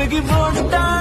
to give one time.